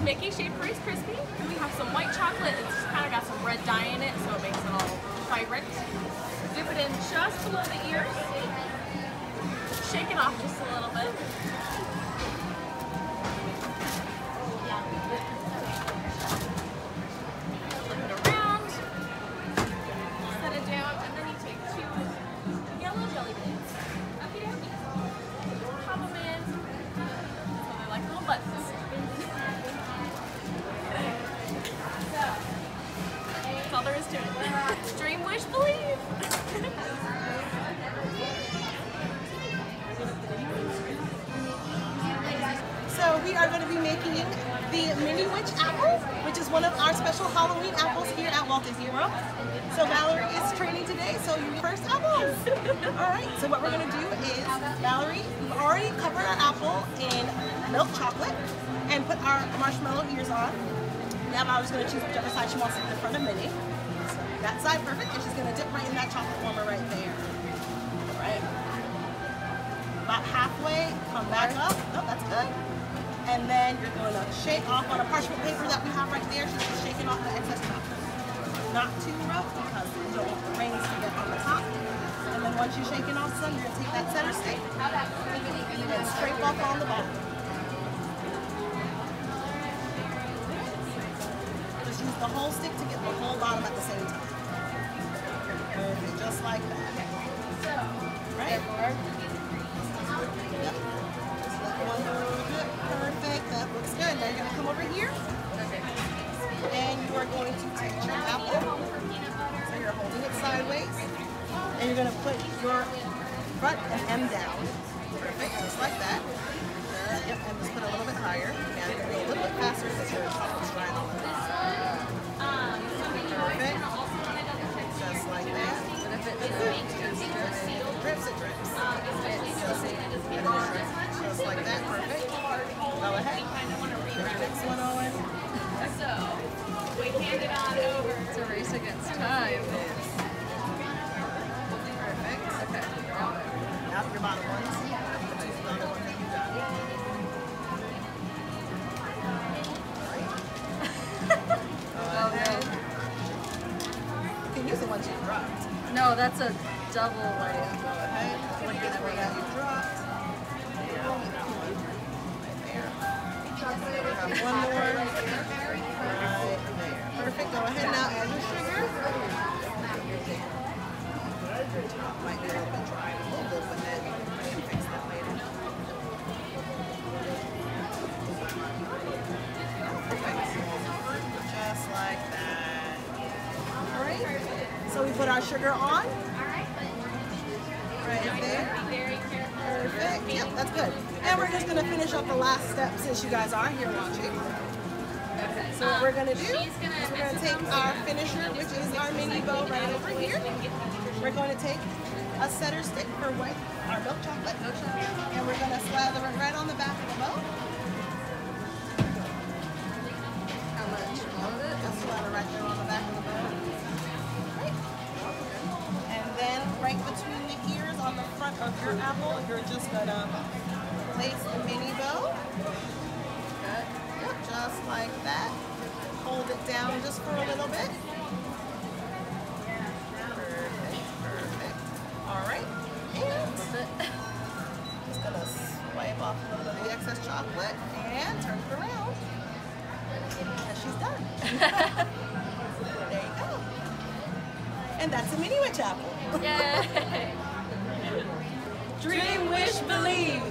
is Mickey shaped Rice Krispie. We have some white chocolate. It's kind of got some red dye in it, so it makes it all vibrant. Dip it in just below the ears. Shake it off just a little bit. We are going to be making the Minnie witch apple, which is one of our special Halloween apples here at Walt Disney World. So Valerie is training today, so your first apples. All right, so what we're going to do is, Valerie, we've already covered our apple in milk chocolate and put our marshmallow ears on. Now Valerie's going to choose whichever side she wants to in front of Minnie. So that side, perfect, and she's going to dip right in that chocolate warmer right there. All right. About halfway, come back up. Oh, that's good. And then you're going to shake off on a parchment paper that we have right there. She's just shaking off the excess chocolate. Not too rough because you don't want the rings to get on the top. And then once you're shaking off some, you're going to take that center stick and scrape off on the bottom. Just use the whole stick to get the whole bottom at the same time. Perfect, just like that. Going to take your apple. So you're holding it sideways. And you're going to put your front and M down. Perfect. Just like that. And just put a little bit higher. A race against time. Perfect. Okay. Now your bottom ones. Choose the other one oh, you got. Okay. You can use the ones you dropped. No, that's a double like. Go ahead. When you get the one that you dropped. There. One more. Right there. Perfect. Go ahead now. Add your sugar. Your top might be a little bit dry. We can fix that later. Perfect. Just like that. All right. So we put our sugar on. Right. There. Perfect. Yep, that's good. And we're just gonna finish up the last step since you guys are here watching. So what we're gonna do is we're gonna take our finisher, which is our Minnie bow right over here. We're going to take a setter stick for white, our milk chocolate, and we're gonna slather it right on the back of the bow. How much? All of it? Slather right there on the back of the bow. Right. And then right between the ears on the front of your apple, you're just gonna place the Minnie bow. Good. Just like that. Hold it down just for a little bit. Perfect, perfect. All right. And just gonna swipe off a little of the excess chocolate and turn it around. And she's done. there you go. And that's a Minnie witch apple. Yay! Dream, wish, believe.